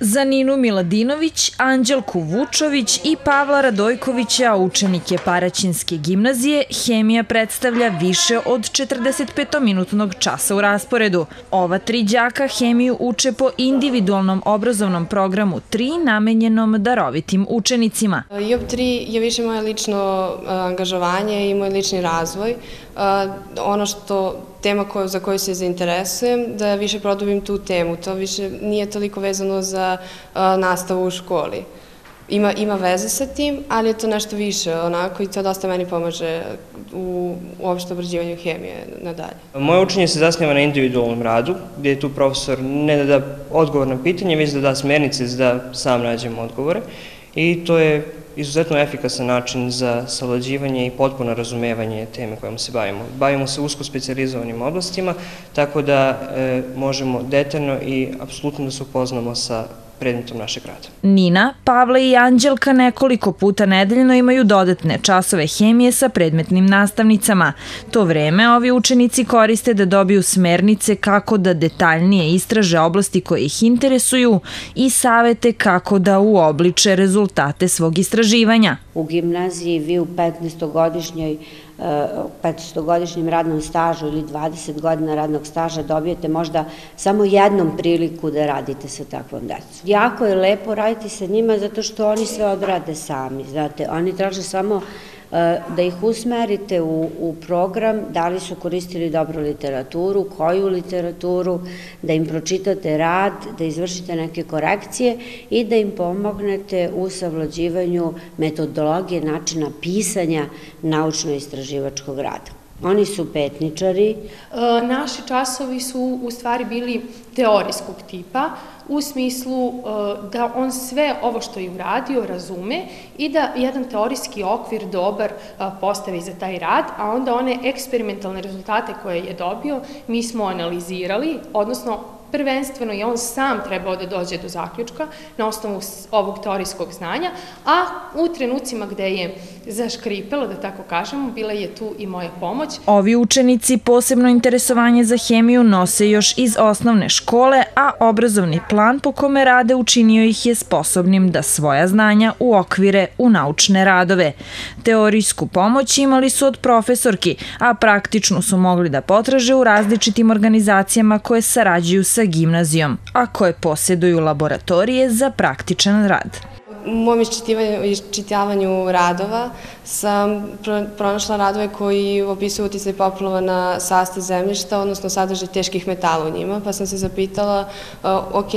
Za Ninu Miladinović, Anđelku Vučović i Pavla Radojkovića, učenike Paraćinske gimnazije, hemija predstavlja više od 45-minutnog časa u rasporedu. Ova tri đaka hemiju uče po individualnom obrazovnom programu 3 namenjenom darovitim učenicima. JOB 3 je više moje lično angažovanje i moj lični razvoj. Ono što tema koju, za koju se zainteresujem, da više produbim tu temu. To više nije toliko vezano za nastavu u školi. Ima, ima veze sa tim, ali je to nešto više, onako, i to dosta meni pomaže u uopšte obrađivanju hemije nadalje. Moje učenje se zasniva na individualnom radu, gde je tu profesor ne da da odgovor na pitanje, već da da smernice da sam nađem odgovore. I to je izuzetno efikasan način za savlađivanje i potpuno razumevanje teme kojom se bavimo. Bavimo se usko specializovanim oblastima, tako da e, možemo detaljno i apsolutno da se upoznamo sa predmetom našeg rada. Nina, Pavla i Anđelka nekoliko puta nedeljno imaju dodatne časove hemije sa predmetnim nastavnicama. To vreme ovi učenici koriste da dobiju smernice kako da detaljnije istraže oblasti koje ih interesuju i savete kako da uobliče rezultate svog istraživanja. U gimnaziji vi u 15-godišnjoj 500-godišnjem radnom stažu ili 20 godina radnog staža dobijete možda samo jednom priliku da radite sa takvom decom. Jako je lepo raditi sa njima zato što oni sve odrade sami, znate, oni traže samo da ih usmerite u, u program, da li su koristili dobru literaturu, koju literaturu, da im pročitate rad, da izvršite neke korekcije i da im pomognete u savlađivanju metodologije načina pisanja naučno-istraživačkog rada. Oni su petničari. E, naši časovi su u stvari bili teorijskog tipa, u smislu e, da on sve ovo što je uradio razume i da jedan teorijski okvir dobar e, postavi za taj rad, a onda one eksperimentalne rezultate koje je dobio mi smo analizirali, odnosno prvenstveno je on sam trebao da dođe do zaključka na osnovu ovog teorijskog znanja, a u trenucima gde je zaškripelo, da tako kažemo, bila je tu i moja pomoć. Ovi učenici posebno interesovanje za hemiju nose još iz osnovne škole, a obrazovni plan po kome rade učinio ih je sposobnim da svoja znanja uokvire u naučne radove. Teorijsku pomoć imali su od profesorki, a praktično su mogli da potraže u različitim organizacijama koje sarađuju sa gimnazijom, a koje posjeduju laboratorije za praktičan rad. Mom iščitavanju radova sam pronašla radove koji opisuju uticaj poplova na sastav zemljišta, odnosno sadržaj teških metala u njima, pa sam se zapitala, uh, ok,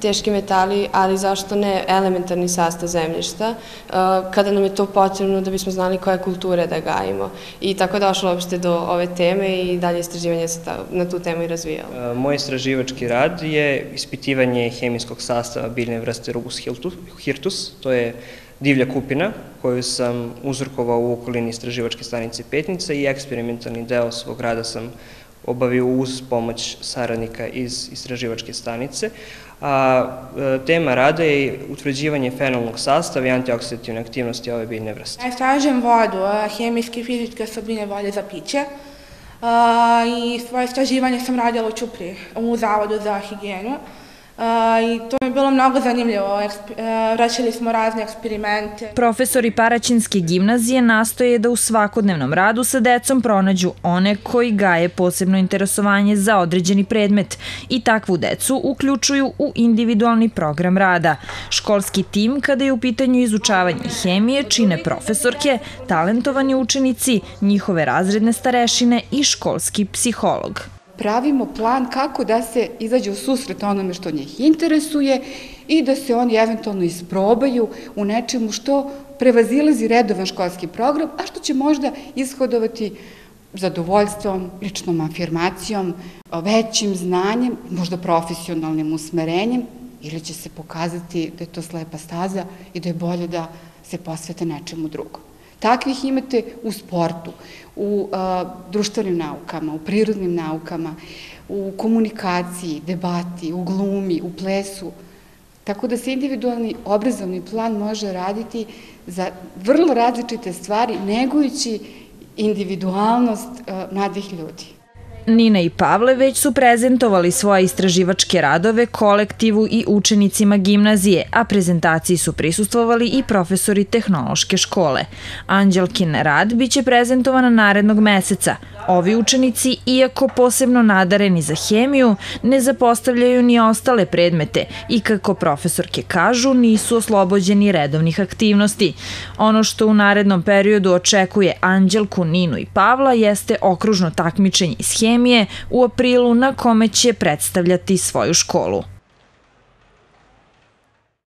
teški metali, ali zašto ne elementarni sastav zemljišta, uh, kada nam je to potrebno da bismo znali koje kulture da gajimo. I tako je došlo uopšte do ove teme i dalje istraživanje se na tu temu i razvijalo. Uh, moj istraživački rad je ispitivanje hemijskog sastava biljne vrste Rubus hirtus, to je divlja kupina koju sam uzrokovao u okolini istraživačke stanice Petnica i eksperimentalni deo svog rada sam obavio uz pomoć saradnika iz istraživačke stanice. A, e, tema rada je utvrđivanje fenolnog sastava i antioksidativne aktivnosti ove biljne vrste. Ja istražujem vodu, hemijske i fizičke osobine vode za piće. I svoje istraživanje sam radila u Čupri, u Zavodu za higijenu i to je bilo mnogo zanimljivo. Vraćali smo razne eksperimente. Profesori Paraćinske gimnazije nastoje da u svakodnevnom radu sa decom pronađu one koji gaje posebno interesovanje za određeni predmet i takvu decu uključuju u individualni program rada. Školski tim, kada je u pitanju izučavanje hemije, čine profesorke, talentovani učenici, njihove razredne starešine i školski psiholog pravimo plan kako da se izađe u susret onome što njih interesuje i da se oni eventualno isprobaju u nečemu što prevazilazi redovan školski program, a što će možda ishodovati zadovoljstvom, ličnom afirmacijom, većim znanjem, možda profesionalnim usmerenjem, ili će se pokazati da je to slepa staza i da je bolje da se posvete nečemu drugom. Takvih imate u sportu, u društvenim naukama, u prirodnim naukama, u komunikaciji, debati, u glumi, u plesu. Tako da se individualni obrazovni plan može raditi za vrlo različite stvari, negujući individualnost mladih ljudi. Nina i Pavle već su prezentovali svoje istraživačke radove kolektivu i učenicima gimnazije, a prezentaciji su prisustvovali i profesori tehnološke škole. Anđelkin rad biće prezentovana narednog meseca. Ovi učenici, iako posebno nadareni za hemiju, ne zapostavljaju ni ostale predmete i kako profesorke kažu, nisu oslobođeni redovnih aktivnosti. Ono što u narednom periodu očekuje Anđelku, Ninu i Pavla jeste okružno takmičenje iz hemije u aprilu na kome će predstavljati svoju školu.